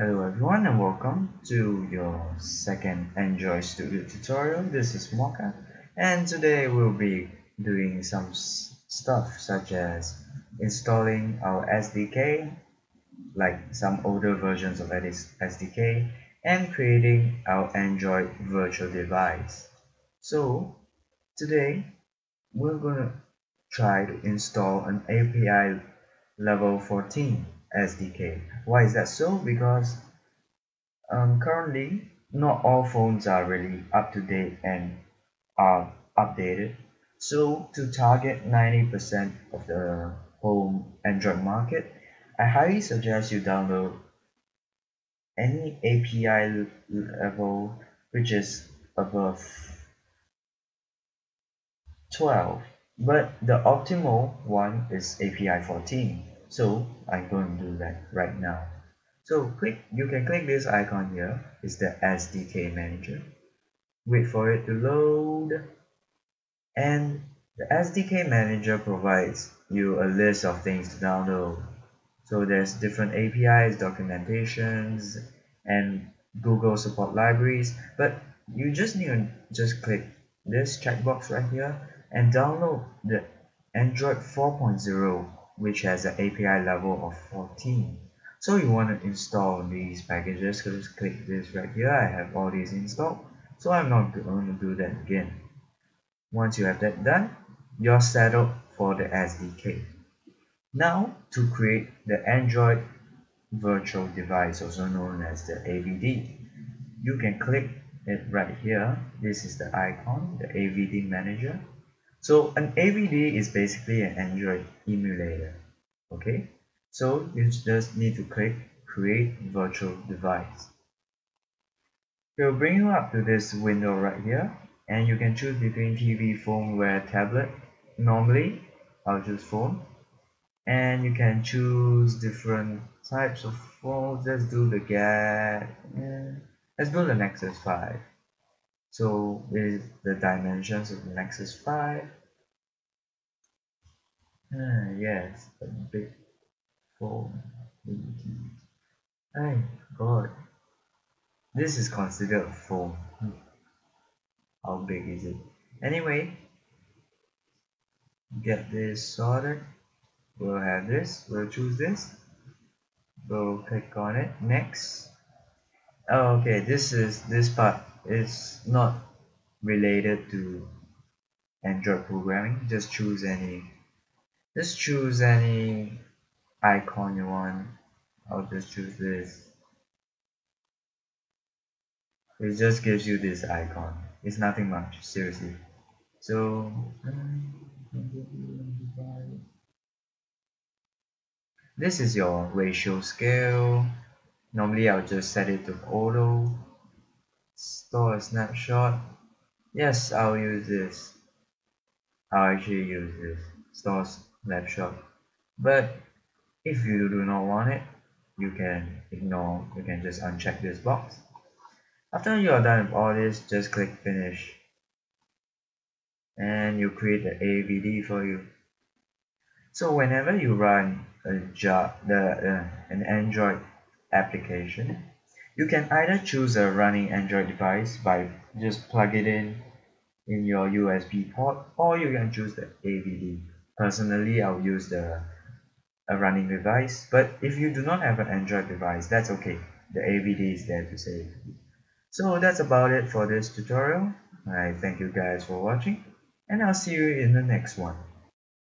Hello everyone and welcome to your second Android Studio tutorial. This is Mocha and today we'll be doing some stuff such as installing our SDK like some older versions of SDK and creating our Android virtual device. So today we're to try to install an API level 14 SDK. Why is that so? Because um, currently not all phones are really up to date and are updated. So to target 90% of the whole Android market, I highly suggest you download any API level which is above 12 but the optimal one is API 14 so I'm going to do that right now. So click you can click this icon here. Is the SDK manager. Wait for it to load. And the SDK manager provides you a list of things to download. So there's different APIs documentations and Google support libraries. But you just need to just click this checkbox right here and download the Android 4.0 which has an API level of 14 so you want to install these packages so just click this right here I have all these installed. So I'm not going to do that again. Once you have that done you're settled for the SDK now to create the Android virtual device also known as the AVD you can click it right here. This is the icon the AVD manager so an AVD is basically an Android emulator okay? So you just need to click create virtual device. It will bring you up to this window right here and you can choose between TV phone Wear tablet. Normally I'll choose phone. And you can choose different types of phones. Let's do the get yeah. let's do the Nexus 5 so with the dimensions of the Nexus 5 ah, yes a big phone oh god. This is considered a phone how big is it? Anyway get this sorted. We'll have this. We'll choose this. We'll click on it. Next. Oh, okay. This is this part is not related to Android programming. Just choose any just choose any icon you want. I'll just choose this. It just gives you this icon. It's nothing much seriously. So this is your ratio scale. Normally I'll just set it to auto. Store a snapshot. Yes I'll use this. I'll actually use this store snapshot. But if you do not want it you can ignore you can just uncheck this box. After you are done with all this just click finish. And you create the AVD for you. So whenever you run a job the uh, an Android application you can either choose a running Android device by just plug it in in your USB port or you can choose the AVD personally I'll use the a running device. But if you do not have an Android device that's okay. The AVD is there to save so that's about it for this tutorial. I thank you guys for watching and I'll see you in the next one